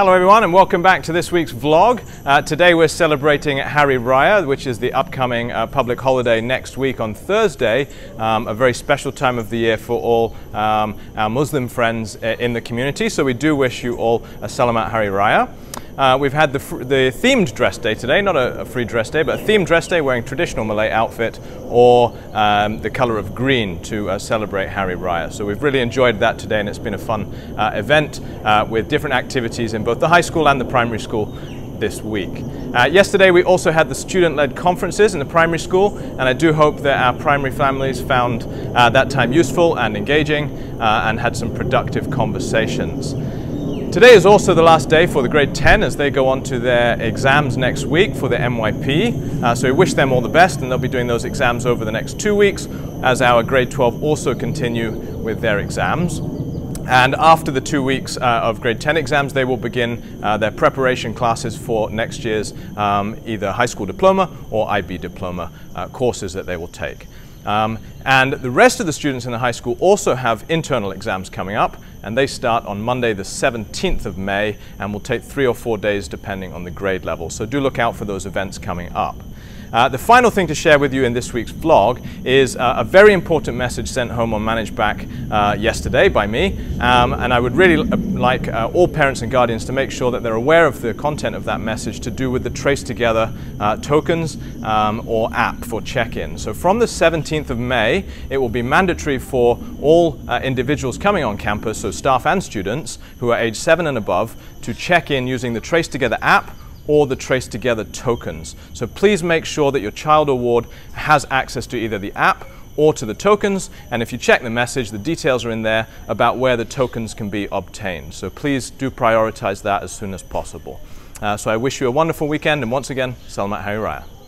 Hello everyone and welcome back to this week's vlog. Uh, today we're celebrating Hari Raya, which is the upcoming uh, public holiday next week on Thursday, um, a very special time of the year for all um, our Muslim friends uh, in the community. So we do wish you all a Selamat Hari Raya. Uh, we've had the, the, themed dress day today, not a, a, free dress day, but a themed dress day wearing traditional Malay outfit or um, the color of green to uh, celebrate Hari Raya. So we've really enjoyed that today and it's been a fun uh, event uh, with different activities in both the high school and the primary school this week. Uh, yesterday we also had the student-led conferences in the primary school and I do hope that our primary families found uh, that time useful and engaging and had some productive conversations. Today is also the last day for the grade 10 as they go on to their exams next week for the MYP. Uh, so we wish them all the best and they'll be doing those exams over the next two weeks as our grade 12 also continue with their exams. And after the two weeks uh, of grade 10 exams, they will begin uh, their preparation classes for next year's um, either high school diploma or IB diploma uh, courses that they will take. Um, and the rest of the students in the high school also have internal exams coming up, and they start on Monday the 17th of May and will take three or four days depending on the grade level. So do look out for those events coming up. Uh, the final thing to share with you in this week's vlog is uh, a very important message sent home on ManageBac uh, yesterday by me. Um, and I would really uh, like uh, all parents and guardians to make sure that they're aware of the content of that message to do with the TraceTogether uh, tokens um, or app for check-in. So from the 17th of May, it will be mandatory for all individuals coming on campus, so staff and students who are age 7 and above, to check in using the TraceTogether app or the TraceTogether tokens. So please make sure that your child award has access to either the app or to the tokens. And if you check the message, the details are in there about where the tokens can be obtained. So please do prioritize that as soon as possible. Uh, so I wish you a wonderful weekend and once again, Selamat Hari Raya.